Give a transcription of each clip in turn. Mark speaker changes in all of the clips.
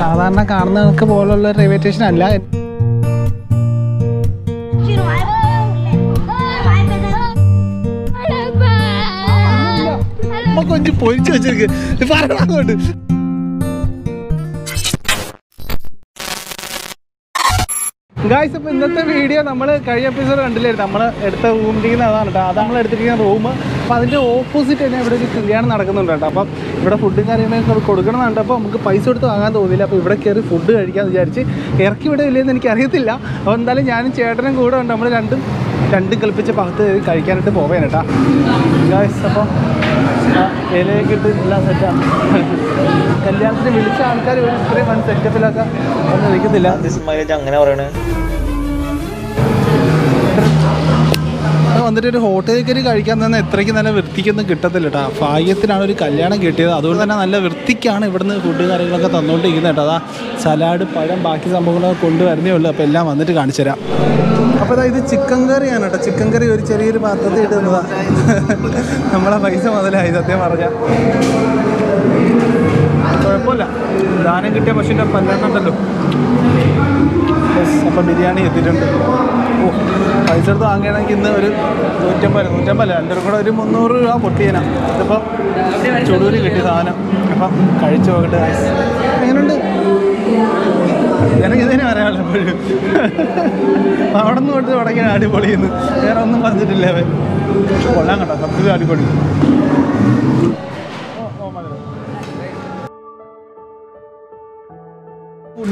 Speaker 1: സാധാരണ കാണുന്നവർക്ക് പോലുള്ള റെയിൽവേ സ്റ്റേഷൻ അല്ല. കൊഞ്ച് പൊരിച്ചു വെച്ചിരിക്കും. പറഞ്ഞോട്ട് ഗായ്സ് അപ്പോൾ ഇന്നത്തെ വീഡിയോ നമ്മൾ കഴിഞ്ഞ എപ്പിസോഡ് കണ്ടില്ലായിരുന്നു നമ്മൾ എടുത്ത റൂമിലിരിക്കുന്ന അതാണ് കേട്ടോ. അത് നമ്മൾ എടുത്തിരിക്കുന്ന റൂം അപ്പോൾ അതിന്റെ ഓപ്പോസിറ്റ് തന്നെ ഇവിടെ ഒരു കല്യാണം നടക്കുന്നുണ്ട് കേട്ടോ. അപ്പം ഇവിടെ ഫുഡും കാര്യങ്ങളൊക്കെ കൊടുക്കണമെന്നുണ്ട്. അപ്പോൾ നമുക്ക് പൈസ കൊടുത്ത് വാങ്ങാൻ തോന്നിയില്ല. അപ്പോൾ ഇവിടെ കയറി ഫുഡ് കഴിക്കാമെന്ന് വിചാരിച്ച് ഇറക്കി ഇവിടെ ഇല്ലെന്ന് എനിക്ക് അറിയത്തില്ല അപ്പോൾ എന്തായാലും ഞാനും ചേട്ടനും കൂടെ ഉണ്ട്. നമ്മൾ രണ്ടും രണ്ടും കളിപ്പിച്ച ഭാഗത്ത് കഴിക്കാനായിട്ട് പോവേന കേട്ടോ. അപ്പോൾ ഇലയൊക്കെ ഇട്ട് എല്ലാം സെറ്റാണ് കല്യാണത്തിന് വിളിച്ച ആൾക്കാർ ഒരു ഇത്രയും സെറ്റപ്പിലൊക്കെ ഒന്നും നിൽക്കുന്നില്ല
Speaker 2: അങ്ങനെ പറയണേ.
Speaker 1: വന്നിട്ട് ഒരു ഹോട്ടലിൽ കയറി കഴിക്കാൻ തന്നെ എത്രയ്ക്ക് നല്ല വൃത്തിക്കൊന്നും കിട്ടത്തില്ല കേട്ടോ ഭാഗ്യത്തിനാണ് ഒരു കല്യാണം കിട്ടിയത്. അതുകൊണ്ട് തന്നെ നല്ല വൃത്തിക്കാണ് ഇവിടുന്ന് ഫുഡ് കാര്യങ്ങളൊക്കെ തന്നുകൊണ്ടിരിക്കുന്നത് കേട്ടോ അതാ സലാഡ് പഴം ബാക്കി സംഭവങ്ങളൊക്കെ കൊണ്ടുവരുന്നേ ഉള്ളൂ. അപ്പോൾ എല്ലാം വന്നിട്ട് കാണിച്ചു തരാം. അപ്പോൾ ഇതാ ഇത് ചിക്കൻ കറിയാണ് കേട്ടോ ചിക്കൻ കറി ഒരു ചെറിയൊരു പാത്രത്തിൽ ഇടുന്നതാ. നമ്മളെ പൈസ മുതലായി സത്യം പറഞ്ഞാൽ കുഴപ്പമില്ല. ദാനം കിട്ടിയ പശുവിന്റെ പല്ലെണ്ണുണ്ടല്ലോ. അപ്പോൾ അപ്പം ബിരിയാണി എത്തിയിട്ടുണ്ട്. ഓ പൈസ എടുത്ത് വാങ്ങുകയാണെങ്കിൽ ഇന്ന് ഒരു നൂറ്റമ്പത് നൂറ്റമ്പത് രണ്ടും കൂടെ ഒരു മുന്നൂറ് രൂപ പൊട്ടിയേന. ഇതിപ്പോൾ ചുടൂര് കിട്ടിയ സാധനം. അപ്പം കഴിച്ചു guys. എങ്ങനെയുണ്ട് എനിക്ക് ഇതിനെ പറയാനുള്ള എപ്പോഴും. അവിടെ നിന്ന് തൊട്ട് തുടങ്ങിയ അടിപൊളിയെന്ന്. വേറെ ഒന്നും പറഞ്ഞിട്ടില്ല അവൻ. കൊള്ളാം കേട്ടോ സത്യത്തിൽ അടിപൊളി.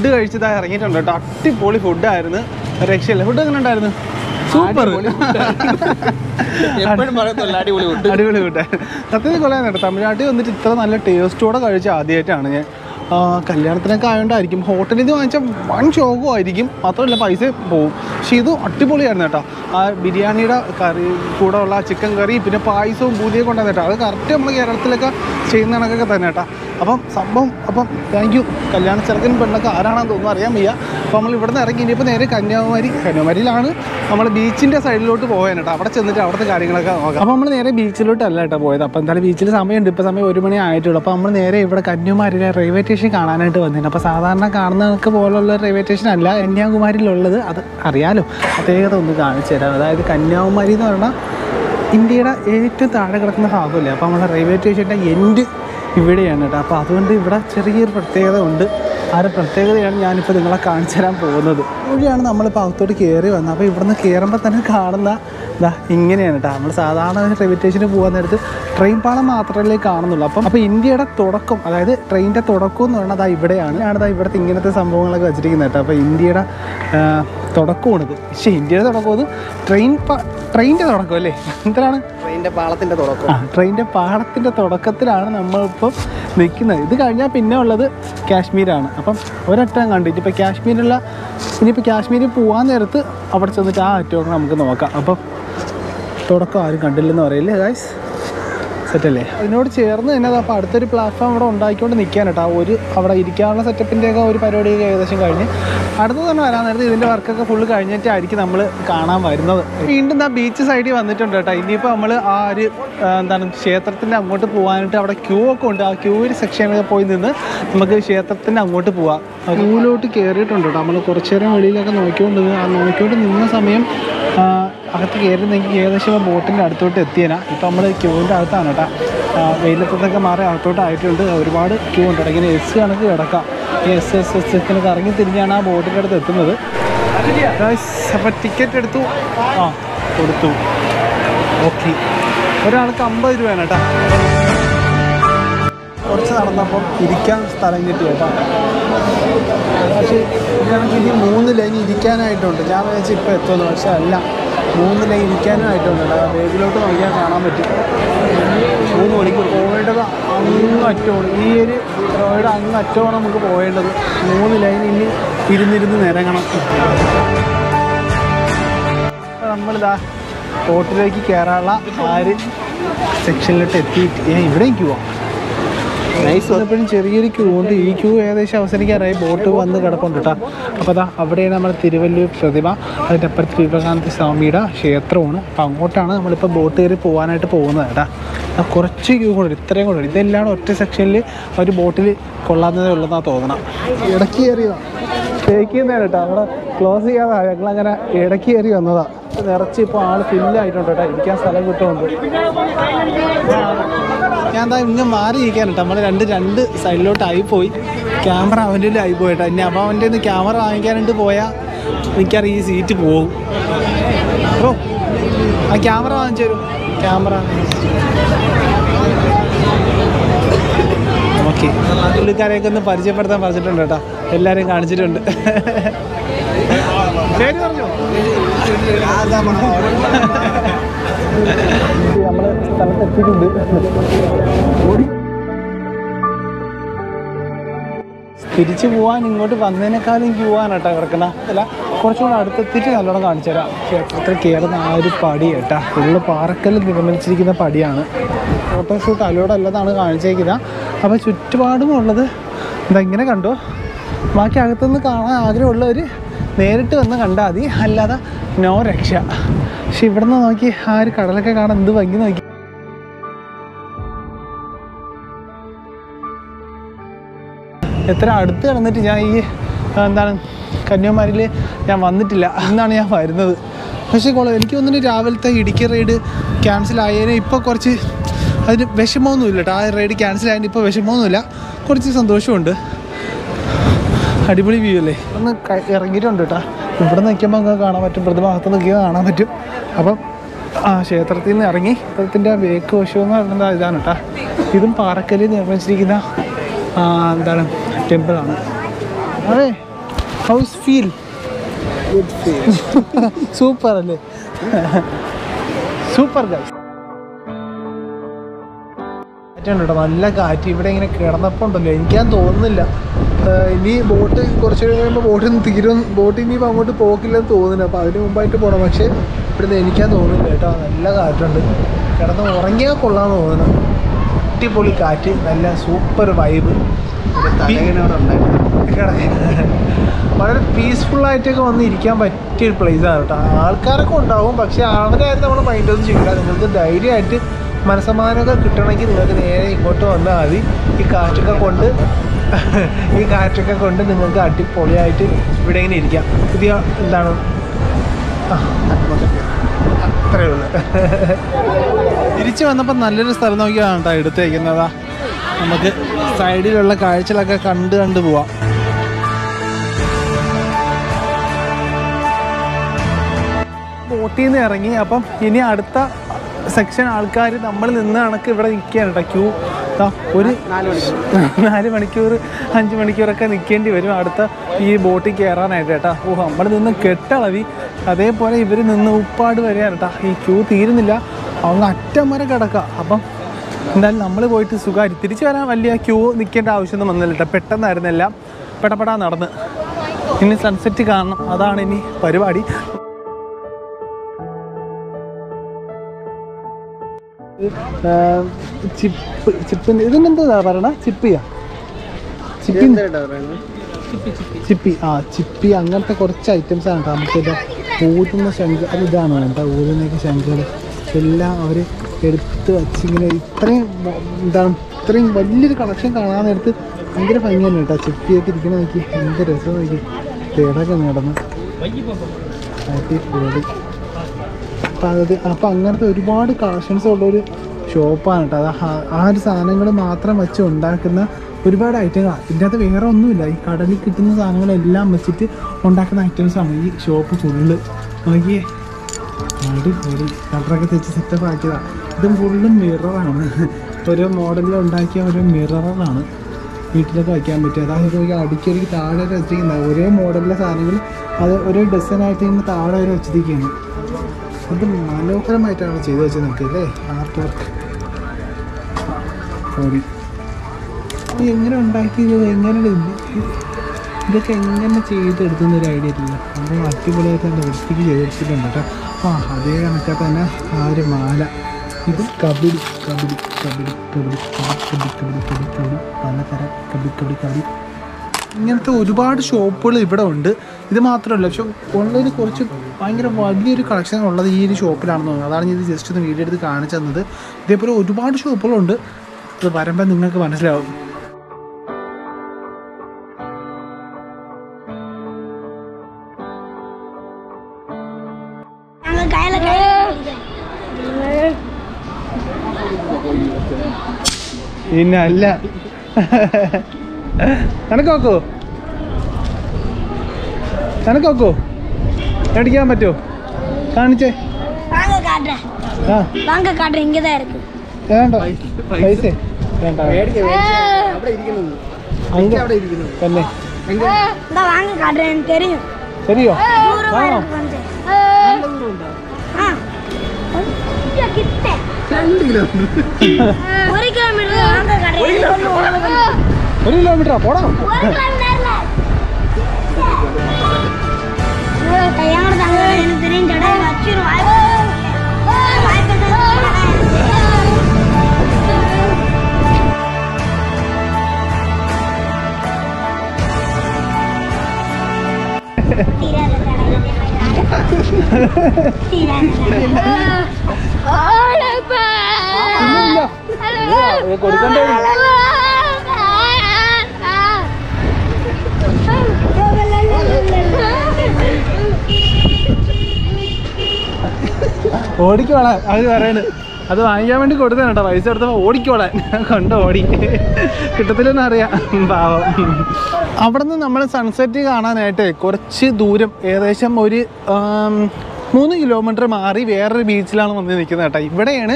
Speaker 1: ഫുഡ് കഴിച്ചതാ ഇറങ്ങിയിട്ടുണ്ട് കേട്ടോ. അടിപൊളി ഫുഡായിരുന്നു രക്ഷയില്ല. ഫുഡ് എങ്ങനെ ഉണ്ടായിരുന്നു? സൂപ്പർ
Speaker 2: എപ്പോഴും പറയത്തില്ല അടിപൊളി ഫുഡ്
Speaker 1: അടിപൊളി ഫുഡ് സത്യത്തിൽ കൊള്ളാൻ കേട്ടോ തമിഴ്നാട്ടിൽ വന്നിട്ട് ഇത്ര നല്ല ടേസ്റ്റോടെ കഴിച്ച ആദ്യമായിട്ടാണ് ഞാൻ. കല്യാണത്തിനൊക്കെ ആയതുകൊണ്ടായിരിക്കും ഹോട്ടലിൽ നിന്ന് വാങ്ങിച്ചാൽ വൺ ശോകമായിരിക്കും മാത്രമല്ല പൈസ പോവും. പക്ഷെ ഇത് അടിപൊളിയായിരുന്നു കേട്ടോ. ആ ബിരിയാണിയുടെ കറി കൂടെ ഉള്ള ചിക്കൻ കറി പിന്നെ പായസവും പൂതിയൊക്കെ ഉണ്ടായിരുന്നു കേട്ടോ. അത് കറക്റ്റ് നമ്മൾ കേരളത്തിലൊക്കെ ചെയ്യുന്ന കണക്കൊക്കെ തന്നെ കേട്ടോ. അപ്പം സംഭവം അപ്പം താങ്ക് യു കല്യാണ ചെറുക്കൻ പെണ്ണൊക്കെ ആരാണെന്ന് തോന്നുന്നു അറിയാൻ വയ്യ. അപ്പോൾ നമ്മൾ ഇവിടെ നിന്ന് ഇറങ്ങി ഇനിയിപ്പോൾ നേരെ കന്യാകുമാരി കന്യാകുമാരിയിലാണ് നമ്മൾ ബീച്ചിന്റെ സൈഡിലോട്ട് പോകാൻ കേട്ടോ. അവിടെ ചെന്നിട്ട് അവിടുത്തെ കാര്യങ്ങളൊക്കെ നോക്കാം. അപ്പോൾ നമ്മൾ നേരെ ബീച്ചിലോട്ടല്ല കേട്ടോ പോയത്. അപ്പോൾ എന്തായാലും ബീച്ചിൽ സമയമുണ്ട്. ഇപ്പോൾ സമയം ഒരു മണി ആയിട്ടുള്ളൂ. അപ്പോൾ നമ്മൾ നേരെ ഇവിടെ കന്യാകുമാരിയിലെ റെയിൽവേ സ്റ്റേഷൻ കാണാനായിട്ട് വന്നിട്ടുണ്ട് അപ്പോൾ സാധാരണ കാണുന്നവർക്ക് പോലുള്ള റെയിൽവേ സ്റ്റേഷൻ അല്ല കന്യാകുമാരിയിലുള്ളത്. അത് അറിയാലോ. പ്രത്യേകത ഒന്ന് കാണിച്ചു തരാം. അതായത് കന്യാകുമാരി എന്ന് പറഞ്ഞാൽ ഇന്ത്യയുടെ ഏറ്റവും താഴെ കിടക്കുന്ന ഭാഗമല്ലേ? അപ്പോൾ നമ്മുടെ റെയിൽവേ സ്റ്റേഷന്റെ എൻഡ് ഇവിടെയാണ് കേട്ടോ. അപ്പോൾ അതുകൊണ്ട് ഇവിടെ ചെറിയൊരു പ്രത്യേകത ഉണ്ട്. ആ ഒരു പ്രത്യേകതയാണ് ഞാനിപ്പോൾ നിങ്ങളെ കാണിച്ചു തരാൻ പോകുന്നത്. വഴിയാണ് നമ്മളിപ്പോൾ അകത്തോട്ട് കയറി വന്നത്. അപ്പോൾ ഇവിടുന്ന് കയറുമ്പോൾ തന്നെ കാണുന്ന ഇതാ ഇങ്ങനെയാണ് കേട്ടോ. നമ്മൾ സാധാരണ റെയിൽവേ സ്റ്റേഷന് പോകാൻ നേരത്ത് ട്രെയിൻ പാളം മാത്രമല്ലേ കാണുന്നുള്ളൂ. അപ്പം അപ്പോൾ ഇന്ത്യയുടെ തുടക്കം അതായത് ട്രെയിനിന്റെ തുടക്കം എന്ന് പറയുന്നത് അതാ ഇവിടെയാണ്. ദാ ഇവിടുത്തെ ഇങ്ങനത്തെ സംഭവങ്ങളൊക്കെ വെച്ചിരിക്കുന്നത് കേട്ടോ. അപ്പോൾ ഇന്ത്യയുടെ തുടക്കമാണിത് പക്ഷേ ഇന്ത്യയുടെ തുടക്കം അത് ട്രെയിൻ ട്രെയിനിന്റെ തുടക്കം അല്ലേ? എന്തിനാണ്?
Speaker 2: ട്രെയിനിന്റെ പാളത്തിന്റെ തുടക്കം.
Speaker 1: ആ ട്രെയിനിന്റെ പാളത്തിന്റെ തുടക്കത്തിലാണ് നമ്മളിപ്പം നിൽക്കുന്നത്. ഇത് കഴിഞ്ഞാൽ പിന്നെ ഉള്ളത് കാശ്മീരാണ്. അപ്പം ഒരറ്റം കണ്ടിട്ട് ഇപ്പോൾ കാശ്മീരിലുള്ള ഇനിയിപ്പോൾ കാശ്മീരിൽ പോകാൻ നേരത്ത് അവിടെ ചെന്നിട്ട് ആ അറ്റമൊക്കെ നമുക്ക് നോക്കാം. അപ്പം തുടക്കം ആരും കണ്ടില്ലെന്ന് പറയില്ലേ ഗായ്സ് സെറ്റല്ലേ അതിനോട് ചേർന്ന് തന്നെ അപ്പോൾ അടുത്തൊരു പ്ലാറ്റ്ഫോം ഇവിടെ ഉണ്ടാക്കിക്കൊണ്ട് നിൽക്കാൻ കേട്ടോ. ഒരു അവിടെ ഇരിക്കാനുള്ള സെറ്റപ്പിന്റെയൊക്കെ ഒരു പരിപാടിയൊക്കെ ഏകദേശം കഴിഞ്ഞ്. അടുത്ത് തന്നെ വരാൻ നേരത്തെ ഇതിന്റെ വർക്കൊക്കെ ഫുള്ള് കഴിഞ്ഞിട്ടായിരിക്കും നമ്മൾ കാണാൻ വരുന്നത്. വീണ്ടും ആ ബീച്ച് സൈഡിൽ വന്നിട്ടുണ്ട് കേട്ടോ. ഇനിയിപ്പോൾ നമ്മൾ ആ ഒരു എന്താണ് ക്ഷേത്രത്തിന്റെ അങ്ങോട്ട് പോകാനായിട്ട് അവിടെ ക്യൂ ഒക്കെ ഉണ്ട്. ആ ക്യൂ ഒരു സെക്ഷനൊക്കെ പോയി നിന്ന് നമുക്ക് ക്ഷേത്രത്തിന്റെ അങ്ങോട്ട് പോവാം. ക്യൂവിലോട്ട് കയറിയിട്ടുണ്ട് കേട്ടോ. നമ്മൾ കുറച്ചു നേരം വെളിയിലൊക്കെ നോക്കിക്കൊണ്ട് ആ നോക്കിക്കൊണ്ട് നിന്ന സമയം അകത്ത് കയറുന്നെങ്കിൽ ഏകദേശം ബോട്ടിന്റെ അടുത്തോട്ട് എത്തിയേനാ. ഇപ്പം നമ്മൾ ക്യൂവിന്റെ അകത്താണ് കേട്ടോ. വെയിലത്തൊക്കെ മാറി അകത്തോട്ട് ആയിട്ടുണ്ട് ഒരുപാട് ക്യൂ ഉണ്ട്. ഇങ്ങനെ എസ് കണക്ക് കിടക്കാം. ഈ എസ് എസ് എസ് ഇങ്ങനെ ഇറങ്ങി തിരിഞ്ഞാണ് ആ ബോട്ടിന്റെ അടുത്ത് എത്തുന്നത്. അപ്പം ടിക്കറ്റ് എടുത്തു. ആ കൊടുത്തു. ഓക്കെ ഒരാൾക്ക് അമ്പത് രൂപയാണ് കേട്ടോ. കുറച്ച് നടന്നപ്പം ഇരിക്കാൻ സ്ഥലം കിട്ടി കേട്ടോ. പക്ഷേ ഇതിനാണെങ്കിൽ ഇനി മൂന്ന് ലൈൻ ഇരിക്കാനായിട്ടുണ്ട്. ഞാൻ വിചാരിച്ചു ഇപ്പോൾ എത്തുമെന്ന് പക്ഷേ അല്ല. മൂന്ന് ലൈൻ ഇരിക്കാനായിട്ടുണ്ട് വേഗിലോട്ട് നോക്കിയാൽ കാണാൻ പറ്റും. മൂന്ന് മണിക്കൂർ പോവേണ്ടത് അങ്ങ് അറ്റമാണ് ഈ ഒരു റോയുടെ അങ്ങ് അറ്റമാണ് നമുക്ക് പോവേണ്ടത് മൂന്ന് ലൈൻ ഇനി ഇരുന്നിരുന്ന് നിരങ്ങണം. നമ്മളിതാ ബോട്ടിലേക്ക് കയറാനുള്ള ആ ഒരു സെക്ഷനിലോട്ട് എത്തിയിട്ട്. ഇവിടെ ക്യൂവാ എപ്പോഴും ചെറിയൊരു ക്യൂ ഉണ്ട്. ഈ ക്യൂ ഏകദേശം അവസാനിക്കാറായി. ബോട്ട് വന്ന് കിടപ്പുണ്ട് കേട്ടോ അപ്പോൾ അതാ അവിടെയാണ് നമ്മുടെ തിരുവല്ലൂർ പ്രതിമ. അതിന്റെ അപ്പുറത്ത് വിവേകാനന്ദ സ്വാമിയുടെ ക്ഷേത്രമാണ്. അപ്പോൾ അങ്ങോട്ടാണ് നമ്മളിപ്പോൾ ബോട്ട് കയറി പോകാനായിട്ട് പോകുന്നത് കേട്ടോ കുറച്ച് ക്യൂ കൂടെ ഇത്രയും കൂടെ ഇതെല്ലാം ഒറ്റ സെക്ഷനിൽ ഒരു ബോട്ടിൽ കൊള്ളാവുന്നതേ ഉള്ളതെന്നാണ് തോന്നണം. ഇടയ്ക്ക് കയറിയതാണ് തേക്കുന്നതാണ് കേട്ടോ അവിടെ ക്ലോസ് ചെയ്യാതെ ഞങ്ങളങ്ങനെ ഇടയ്ക്ക് കയറി വന്നതാണ് നിറച്ച് ഇപ്പോൾ ആൾ ഫില്ലായിട്ടുണ്ട് കേട്ടോ ഇരിക്കാൻ സ്ഥലം കിട്ടുന്നുണ്ട്. ഞാൻ എന്താ ഇങ്ങനെ മാറി നമ്മൾ രണ്ട് രണ്ട് സൈഡിലോട്ടായി പോയി. ക്യാമറ അവന്റെ ആയി പോയിട്ടോ ഇനി അപ്പം അവന്റെ ക്യാമറ വാങ്ങിക്കാനായിട്ട് പോയാൽ എനിക്കറിയാം ഈ സീറ്റ് പോകും. ഓ ആ ക്യാമറ വാങ്ങിച്ചു തരും. ക്യാമറ. ഓക്കെ. പുള്ളിക്കാരെയൊക്കെ ഒന്ന് പരിചയപ്പെടുത്താൻ പറഞ്ഞിട്ടുണ്ട് കേട്ടോ. എല്ലാവരെയും കാണിച്ചിട്ടുണ്ട്. പേര് പറഞ്ഞോ. നമ്മൾ സ്ഥലത്തെത്തിയിട്ടുണ്ട് തിരിച്ചു പോകാൻ ഇങ്ങോട്ട് വന്നതിനേക്കാളും ക്യൂ ആണ് കേട്ടോ കിടക്കണ. അല്ല കുറച്ചുകൂടെ അടുത്തെത്തിയിട്ട് നല്ലോണം കാണിച്ചു തരാം. ക്ഷേത്രത്തിൽ കയറുന്ന ആ ഒരു പടി കേട്ടാ. ഫുള്ള് പാറക്കൽ നിർമ്മിച്ചിരിക്കുന്ന പടിയാണ്. ഫോട്ടോഷൂട്ട് അല്ലാതാണ് കാണിച്ചേക്കുന്നത്. അപ്പോൾ ചുറ്റുപാടും ഉള്ളത് എന്താ ഇങ്ങനെ കണ്ടോ? ബാക്കി അകത്തുനിന്ന് കാണാൻ ആഗ്രഹമുള്ളവർ നേരിട്ട് വന്ന് കണ്ടാൽ മതി. അല്ലാതെ നോ രക്ഷ. പക്ഷെ ഇവിടെ നിന്ന് നോക്കി ആ ഒരു കടലൊക്കെ കാണാൻ എന്ത് ഭംഗി നോക്കി. എത്ര അടുത്ത് കിടന്നിട്ട് ഞാൻ ഈ എന്താണ് കന്യാകുമാരിയിൽ ഞാൻ വന്നിട്ടില്ല. എന്നാണ് ഞാൻ വരുന്നത്. പക്ഷേ കൊള്ളാം എനിക്ക് തോന്നുന്നു രാവിലത്തെ ഇടുക്കി റൈഡ് ക്യാൻസൽ ആയതിന് ഇപ്പോൾ കുറച്ച് അതിന് വിഷമമൊന്നുമില്ല കേട്ടോ ആ റൈഡ് ക്യാൻസൽ ആയതിന് ഇപ്പോൾ വിഷമമൊന്നുമില്ല. കുറച്ച് സന്തോഷമുണ്ട്. അടിപൊളി വ്യൂ അല്ലേ? ഒന്ന് ഇറങ്ങിയിട്ടുണ്ട് കേട്ടോ ഇവിടെ നിൽക്കുമ്പോൾ നിങ്ങൾക്ക് കാണാൻ പറ്റും. പ്രതിഭാഗത്ത് നിൽക്കുക കാണാൻ പറ്റും. അപ്പം ആ ക്ഷേത്രത്തിൽ നിന്ന് ഇറങ്ങി ക്ഷേത്രത്തിന്റെ വേക്ക് വശം എന്ന് പറയുന്നത് ഇതാണ് കേട്ടോ. ഇതും പാറക്കല്ലിൽ നിർമ്മിച്ചിരിക്കുന്ന എന്താണ് ടെമ്പിളാണ് അതെ ഹൗസ് ഫീൽ സൂപ്പർ അല്ലേ? സൂപ്പർ ഗൈസ് കാറ്റുണ്ട് കേട്ടോ നല്ല കാറ്റ്. ഇവിടെ ഇങ്ങനെ കിടന്നപ്പോൾ ഉണ്ടല്ലോ എനിക്കാൻ തോന്നുന്നില്ല. ഇനി ബോട്ട് കുറച്ച് കഴിയുമ്പോൾ ബോട്ടിൽ നിന്ന് തീരും. ബോട്ട് ഇനിയിപ്പോൾ അങ്ങോട്ട് പോക്കില്ലെന്ന് തോന്നുന്നു. അപ്പോൾ അതിന് മുമ്പായിട്ട് പോകണം പക്ഷേ ഇവിടുന്ന് എനിക്കാൻ തോന്നുന്നില്ല കേട്ടോ. നല്ല കാറ്റുണ്ട്. കിടന്ന് ഉറങ്ങിയാൽ കൊള്ളാമെന്ന് തോന്നുന്നു. അടിപൊളി കാറ്റ്. നല്ല സൂപ്പർ വൈബ് വളരെ പീസ്ഫുൾ ആയിട്ടൊക്കെ വന്ന് ഇരിക്കാൻ പറ്റിയ ഒരു പ്ലേസ് ആണ് കേട്ടോ. ആൾക്കാരൊക്കെ ഉണ്ടാവും. പക്ഷേ അവരാരും നമ്മൾ മൈൻഡ് ഒന്നും ചെയ്യില്ല നിങ്ങൾക്ക് ധൈര്യമായിട്ട് മനസ്സമാനമൊക്കെ കിട്ടണമെങ്കിൽ നിങ്ങൾക്ക് നേരെ ഇങ്ങോട്ട് വന്നാൽ മതി. ഈ കാറ്റൊക്കെ കൊണ്ട് ഈ കാറ്റൊക്കെ കൊണ്ട് നിങ്ങൾക്ക് അടിപൊളിയായിട്ട് ഇവിടെ ഇങ്ങനെ ഇരിക്കാം. പുതിയ എന്താണ്? അത്രേ ഉള്ളൂ. തിരിച്ചു വന്നപ്പോൾ നല്ലൊരു സ്ഥലം നോക്കിയാണ് കേട്ടോ എടുത്തേക്കുന്നതാ? നമുക്ക് സൈഡിലുള്ള കാഴ്ചകളൊക്കെ കണ്ട് കണ്ട് പോവാം. ബോട്ടിൽ നിന്ന് ഇറങ്ങി അപ്പം ഇനി അടുത്ത സെക്ഷൻ ആൾക്കാർ നമ്മൾ നിന്ന് കണക്ക് ഇവിടെ നിൽക്കുകയാണ് കേട്ടോ ക്യൂ ഒരു നാല് മണിക്കൂർ അഞ്ച് മണിക്കൂറൊക്കെ നിൽക്കേണ്ടി വരും അടുത്ത ഈ ബോട്ടിൽ കയറാനായിട്ട് കേട്ടോ. ഓ നമ്മൾ നിന്ന് കെട്ടളവി. അതേപോലെ ഇവർ നിന്ന് ഉപ്പാട് വരെയാണ് കേട്ടോ. ഈ ക്യൂ തീരുന്നില്ല. അങ്ങ് അറ്റം വരെ കിടക്കുക അപ്പം എന്തായാലും നമ്മൾ പോയിട്ട് സുഖമായിട്ട് തിരിച്ചു വരാൻ വലിയ ക്യൂ നിൽക്കേണ്ട ആവശ്യമൊന്നും വന്നില്ല കേട്ടോ. പെട്ടെന്നായിരുന്നെല്ലാം പെടപ്പെടാൻ പെടപ്പെടാ നടന്ന്. ഇനി സൺസെറ്റ് കാണണം. അതാണ് ഇനി പരിപാടി. ചിപ്പ് ചിപ്പിന്റെ ഇതിനെന്താ പറയണ? ചിപ്പിയാ? ചിപ്പി ചിപ്പി. ആ ചിപ്പി അങ്ങനത്തെ കുറച്ച് ഐറ്റംസ് ആണ് കേട്ടോ. നമുക്കിത് ഊതുന്ന ശംഖ് അത് ഇതാണ് കേട്ടോ. ഊതുന്നൊക്കെ ശംഖുകൾ എല്ലാം അവർ എടുത്ത് വച്ചിങ്ങനെ ഇത്രയും എന്താണ് ഇത്രയും വലിയൊരു കളക്ഷൻ കാണാൻ നേരത്ത് ഭയങ്കര ഭംഗി തന്നെ കേട്ടോ. ചിപ്പിയൊക്കെ ഇരിക്കണ നോക്കി. ഭയങ്കര രസം നോക്കി. തേടൊക്കെ നേടുന്നു അടിപൊളി. അപ്പം അപ്പം അങ്ങനത്തെ ഒരുപാട് കളക്ഷൻസ് ഉള്ളൊരു ഷോപ്പാണ് കേട്ടോ അത് ആ- ഒരു സാധനങ്ങൾ മാത്രം വെച്ച് ഉണ്ടാക്കുന്ന ഒരുപാട് ഐറ്റങ്ങളാണ് ഇതിന്റെ അകത്ത് വേറെ ഒന്നുമില്ല. ഈ കടലിൽ കിട്ടുന്ന സാധനങ്ങളെല്ലാം വെച്ചിട്ട് ഉണ്ടാക്കുന്ന ഐറ്റംസാണ് ഈ ഷോപ്പ് ഫുള്ള് നോക്കിയേ. അടിപൊളി കളറൊക്കെ തെച്ച് സെറ്റപ്പ് ആക്കിയതാണ് ഇതും ഫുള്ളും മിററാണ് ഓരോ മോഡലിൽ ഉണ്ടാക്കിയ ഓരോ മിററാണ് വീട്ടിലൊക്കെ വയ്ക്കാൻ പറ്റും അതായത് അടിക്കടിക്ക് താഴെ വെച്ചിരിക്കുന്നത്. ഒരേ മോഡലിലെ സാധനങ്ങൾ അത് ഒരേ ഡിസൈനായിട്ട് ഇങ്ങനെ താഴെ വരെ വെച്ചിരിക്കുകയാണ്. അത് മനോഹരമായിട്ടാണ് ചെയ്തു വെച്ചത് നമുക്ക് അല്ലേ ആർട്ട് വർക്ക് ഇത് എങ്ങനെ ഉണ്ടാക്കിയത്? എങ്ങനെ ഇത്? ഇതൊക്കെ എങ്ങനെ ചെയ്തെടുത്തുന്ന ഒരു ഐഡിയ ഇല്ല. നമ്മൾ അടിപൊളിയായിട്ട് തന്നെ വൃത്തിക്ക് ചെയ്തെടുത്തിട്ടുണ്ട് കേട്ടോ. ആ അതേ കണക്കെ തന്നെ ആ ഒരു മാല. ഇത് കബഡി കബഡി കബഡി കബഡി കബഡി കബഡി കബഡി കബഡി പലതരം കബഡി കബഡി കബഡി. ഇങ്ങനത്തെ ഒരുപാട് ഷോപ്പുകൾ ഇവിടെ ഉണ്ട്. ഇത് മാത്രമല്ല പക്ഷെ ഉള്ളതിൽ കുറച്ച് ഭയങ്കര വലിയൊരു കളക്ഷൻ ഉള്ളത് ഈ ഒരു ഷോപ്പിലാണെന്ന് തോന്നുന്നത്. അതാണ് ഇത് ജസ്റ്റ് ഒന്ന് വീഡിയോ എടുത്ത് കാണിച്ചു തന്നത്. ഇതേപോലെ ഒരുപാട് ഷോപ്പുകളുണ്ട്. അത് വരുമ്പോൾ നിങ്ങൾക്ക് മനസ്സിലാവും.
Speaker 3: ഇന്നല്ല கையில கையில
Speaker 1: പിന്നെ അല്ല നിനക്ക് നോക്കോ നിനക്ക് നോക്കോ അടിക്കാൻ പറ്റുമോ കാണിച്ചേ
Speaker 3: வாங்க காட்டுறேன்
Speaker 1: ആ
Speaker 3: வாங்க காட்டுறேன் இங்கே தான் இருக்கு
Speaker 1: വേണ്ട പൈസ വേണ്ട അങ്ങ് തന്നെ
Speaker 3: இந்த வாங்க காட்டுறேன் எனக்கு தெரியும்
Speaker 1: ശരിയോ
Speaker 3: நூறு ரூபாய்
Speaker 1: ആണോ
Speaker 3: இருக்கு வந்து ஆ கொஞ்சம் கிட்ட ஒரு கிலோமீட்டர் வாங்க காட்டுறேன்
Speaker 1: ഒരു കിലോമീറ്ററാ പോടാ
Speaker 3: ஒரு
Speaker 1: கிலோமீட்டரா போடா. കൊടുക്കണ്ടേ ഓടിക്കോളാൻ അത് പറയണ്. അത് വാങ്ങിക്കാൻ വേണ്ടി കൊടുത്തു കേട്ടോ. പൈസ എടുത്തപ്പോൾ ഓടിക്കോളാൻ കൊണ്ട് ഓടി. കിട്ടത്തില്ലെന്ന് അറിയാം. പാവം. അവിടെ നിന്ന് നമ്മൾ സൺസെറ്റ് കാണാനായിട്ട് കുറച്ച് ദൂരം ഏകദേശം ഒരു മൂന്ന് കിലോമീറ്റർ മാറി വേറൊരു ബീച്ചിലാണ് വന്ന് നിൽക്കുന്നത് കേട്ടോ. ഇവിടെയാണ്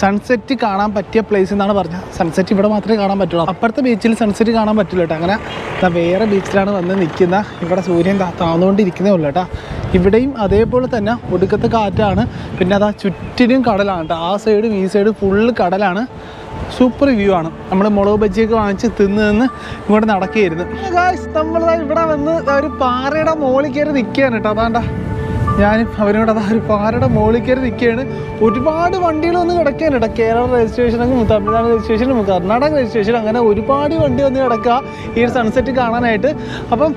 Speaker 1: സൺസെറ്റ് കാണാൻ പറ്റിയ പ്ലേസ് എന്നാണ് പറഞ്ഞത്. സൺസെറ്റ് ഇവിടെ മാത്രമേ കാണാൻ പറ്റുള്ളൂ. അപ്പുറത്തെ ബീച്ചിൽ സൺസെറ്റ് കാണാൻ പറ്റില്ല കേട്ടോ. അങ്ങനെ വേറെ ബീച്ചിലാണ് വന്ന് നിൽക്കുന്ന ഇവിടെ സൂര്യൻ താന്നുകൊണ്ടിരിക്കുന്നേ ഉള്ളൂ കേട്ടോ. ഇവിടെയും അതേപോലെ തന്നെ ഒടുക്കത്തെ കാറ്റാണ്. പിന്നെ അതാ ചുറ്റിനും കടലാണ് കേട്ടോ. ആ സൈഡും ഈ സൈഡും ഫുള്ള് കടലാണ്. സൂപ്പർ വ്യൂ ആണ്. നമ്മൾ മുളക് ബജ്ജിയൊക്കെ വാങ്ങിച്ച് തിന്ന് നിന്ന് ഇങ്ങോട്ട് നടക്കുകയായിരുന്നു. നമ്മൾ ഇവിടെ വന്ന് ഒരു പാറയുടെ മുകളിൽ കയറി നിൽക്കുകയാണ് കേട്ടോ. അതാണ്ട ഞാനും അവരോട് അതാ ഒരു പാറയുടെ മുകളിൽ കയറി നിൽക്കുകയാണ്. ഒരുപാട് വണ്ടികൾ വന്ന് കിടക്കുകയാണ്. കേട്ടോ കേരള അങ്ങ് തമിഴ്നാട് രജിസ്ട്രേഷനും കർണാടക രജിസ്ട്രേഷൻ അങ്ങനെ ഒരുപാട് വണ്ടി വന്ന് കിടക്കുക ഈ ഒരു സൺസെറ്റ് കാണാനായിട്ട്. അപ്പം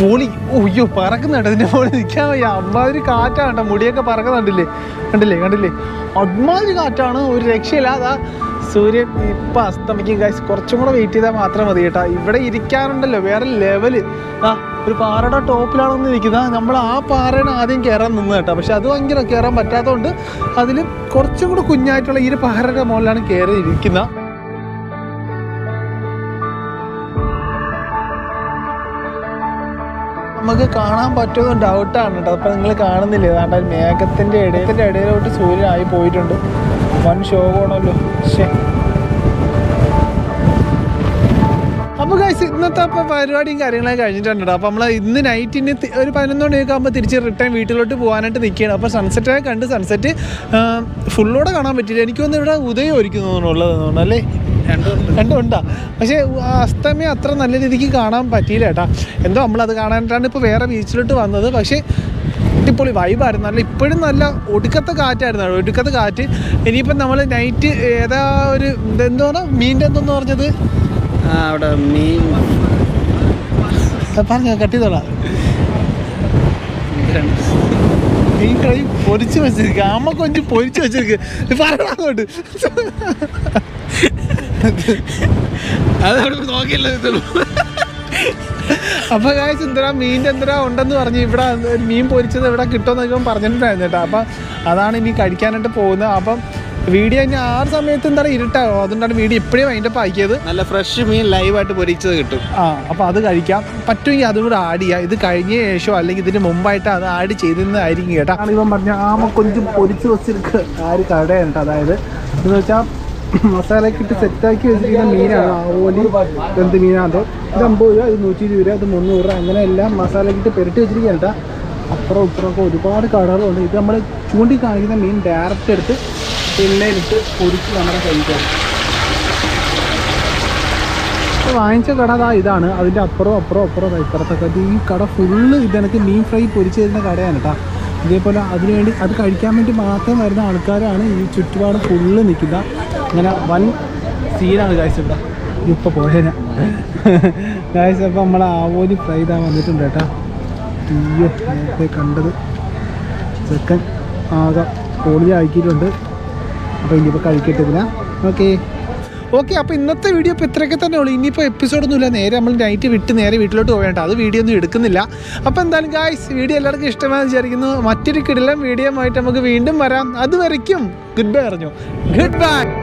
Speaker 1: പൊളി ഒയ്യോ പറക്കുന്നുണ്ട്. ഇതിന്റെ മുകളിൽ നിൽക്കാൻ വയ്യ. അമ്മാതിരി കാറ്റാണ്. കേട്ടോ മുടിയൊക്കെ പറക്കുന്നുണ്ടല്ലേ? കണ്ടില്ലേ കണ്ടില്ലേ? അമ്മാതിരി കാറ്റാണ്. ഒരു രക്ഷയില്ല. അതാ സൂര്യൻ ഇപ്പം അസ്തമിക്കും. കാശ് കുറച്ചും കൂടെ വെയിറ്റ് ചെയ്താൽ മാത്രം മതി കേട്ടോ. ഇവിടെ ഇരിക്കാനുണ്ടല്ലോ വേറെ ലെവൽ ആ ഒരു പാറയുടെ ടോപ്പിലാണെന്ന് ഇരിക്കുന്നത് നമ്മൾ ആ പാറയാണ് ആദ്യം കയറാൻ നിന്ന് കേട്ടോ. പക്ഷെ അത് ഭയങ്കര കയറാൻ പറ്റാത്തതുകൊണ്ട് അതിൽ കുറച്ചും കൂടെ കുഞ്ഞായിട്ടുള്ള ഈ ഒരു പാറയുടെ മുകളിലാണ് കയറി ഇരിക്കുന്നത് നമുക്ക് കാണാൻ പറ്റുമെന്ന് ഡൗട്ടാണ് കേട്ടോ. അപ്പം നിങ്ങൾ കാണുന്നില്ലേ? ഏതാണ്ട് മേഘത്തിന്റെ ഇടയത്തിന്റെ ഇടയിലോട്ട് സൂര്യനായി പോയിട്ടുണ്ട്. വൺ ശോകമാണല്ലോ. ശേ അപ്പോൾ ഗൈസ് ഇന്നത്തെ അപ്പോൾ പരിപാടിയും കാര്യങ്ങളൊക്കെ കഴിഞ്ഞിട്ടുണ്ട് അപ്പോൾ നമ്മൾ ഇന്ന് നൈറ്റിന് ഒരു പതിനൊന്ന് മണിയൊക്കെ ആകുമ്പോൾ തിരിച്ച് റിട്ടേൺ വീട്ടിലോട്ട് പോകാനായിട്ട് നിൽക്കുകയാണ് അപ്പോൾ സൺസെറ്റൊക്കെ കണ്ട് സൺസെറ്റ് ഫുള്ളോടെ കാണാൻ പറ്റില്ല എനിക്കൊന്നും ഇവിടെ ഉദയം ഒരുക്കുന്നു ഉള്ളത് തോന്നുന്നു അല്ലേ? രണ്ടും ഉണ്ടാ പക്ഷേ അസ്തമയം അത്ര നല്ല രീതിക്ക് കാണാൻ പറ്റിയില്ല കേട്ടാ. എന്തോ നമ്മൾ അത് കാണാനായിട്ടാണ് ഇപ്പോൾ വേറെ ബീച്ചിലോട്ട് വന്നത്. പക്ഷേ അടിപൊളി വൈബായിരുന്നു നല്ല ഇപ്പോഴും നല്ല ഒടുക്കത്തെ കാറ്റായിരുന്നു ഒടുക്കത്തെ കാറ്റ്. ഇനിയിപ്പം നമ്മൾ നൈറ്റ് ഏതാ ഒരു എന്തോന്നാ മീന്റെ എന്തെന്ന് പറഞ്ഞത്?
Speaker 2: അവിടെ മീൻ
Speaker 1: പറഞ്ഞ കട്ട് ചെയ്തോളാം ഈ കൈ പൊരിച്ച് വെച്ചിരിക്കുക അമ്മ കൊഞ്ച് പൊരിച്ച് വെച്ചിരിക്കുക പറയണം അങ്ങോട്ട്.
Speaker 2: അതവിടെ നോക്കിയില്ല
Speaker 1: അപ്പൊ കാശ് എന്തിനാ മീന്റെ എന്തിനാ ഉണ്ടെന്ന് പറഞ്ഞ് ഇവിടെ മീൻ പൊരിച്ചത് ഇവിടെ കിട്ടുമെന്നൊക്കെ പറഞ്ഞിട്ടുണ്ടായിരുന്നു കേട്ടോ. അപ്പം അതാണ് ഇനി കഴിക്കാനായിട്ട് പോകുന്നത്. അപ്പം വീഡിയോ ഇനി ആ സമയത്ത് എന്താ പറയുക ഇരുട്ടാകും അതുകൊണ്ടാണ് വീഡിയോ ഇപ്പോഴേ അതിന്റെ പാക്കിയത്
Speaker 2: നല്ല ഫ്രഷ് മീൻ ലൈവായിട്ട് പൊരിച്ചത് കിട്ടും.
Speaker 1: ആ അപ്പോൾ അത് കഴിക്കാം. പറ്റുമെങ്കിൽ അതും കൂടെ ആഡ് ചെയ്യാം. ഇത് കഴിഞ്ഞ ശേഷം അല്ലെങ്കിൽ ഇതിന് മുമ്പായിട്ട് അത് ആഡ് ചെയ്തിരുന്നതായിരിക്കും കേട്ടോ. ആണ് ഇവൻ പറഞ്ഞ ആമ കൊഞ്ചും പൊരിച്ച് വെച്ചിരിക്കുക ആ ഒരു കടയുണ്ട്. അതായത് എന്ന് വെച്ചാൽ മസാലയൊക്കെ ഇട്ട് സെറ്റാക്കി വെച്ചിരിക്കുന്ന മീനാണ്. ആവോലി എന്ത് മീനാണോ ഇത് അമ്പത് രൂപ ഇത് നൂറ്റി ഇരുപത് രൂപ ഇത് മുന്നൂറ് രൂപ. അങ്ങനെ എല്ലാം മസാലയൊക്കെ ഇട്ട് പെരട്ടി വെച്ചിരിക്കുകയാണ് കേട്ടോ. അപ്പുറം ഇപ്പുറമൊക്കെ ഒരുപാട് കടകളുണ്ട്. ഇത് നമ്മൾ ചൂണ്ടിക്കാണിക്കുന്ന മീൻ ഡയറക്റ്റ് എടുത്ത് എണ്ണയിലിട്ട് പൊരിച്ച് നമ്മുടെ കഴിക്കാം. വാങ്ങിച്ച കട അതാ ഇതാണ്. അതിന്റെ അപ്പുറം അപ്പുറം അപ്പുറം ഇപ്പുറത്തൊക്കെ. ഈ കട ഫുള്ള് ഇതെനിക്ക് മീൻ ഫ്രൈ പൊരിച്ച് തരുന്ന കടയാണ് കേട്ടോ ഇതേപോലെ അതിനുവേണ്ടി അത് കഴിക്കാൻ വേണ്ടി മാത്രം വരുന്ന ആൾക്കാരാണ് ഈ ചുറ്റുപാട് ഫുള്ള് നിൽക്കുന്ന അങ്ങനെ വൻ സീനാണ് കാഴ്ച ഇവിടെ. ഇപ്പോൾ പോയേനെ. കാഴ്ച അപ്പോൾ നമ്മൾ ആവോലി ഫ്രൈ ഇതാ വന്നിട്ടുണ്ട് കേട്ടോ അയ്യോ കണ്ടത്. ചെക്കൻ ആകെ പൊളി ആക്കിയിട്ടുണ്ട് അപ്പോൾ ഇനിയിപ്പോൾ കഴിക്കട്ടില്ല ഓക്കെ ഓക്കെ അപ്പോൾ ഇന്നത്തെ വീഡിയോ ഇപ്പോൾ ഇത്രയൊക്കെ തന്നെ ഉള്ളൂ. ഇനിയിപ്പോൾ എപ്പിസോഡൊന്നുമില്ല നേരെ നമ്മൾ നൈറ്റ് വിട്ട് നേരെ വീട്ടിലോട്ട് പോകേണ്ട അത് വീഡിയോ ഒന്നും എടുക്കുന്നില്ല. അപ്പോൾ എന്തായാലും ഗായ്സ് വീഡിയോ എല്ലാവർക്കും ഇഷ്ടമാണെന്ന് വിചാരിക്കുന്നു. മറ്റൊരു കിടിലം വീഡിയോ ആയിട്ട് നമുക്ക് വീണ്ടും വരാം. അതുവരയ്ക്കും ഗുഡ് ബൈ പറഞ്ഞു ഗുഡ് ബൈ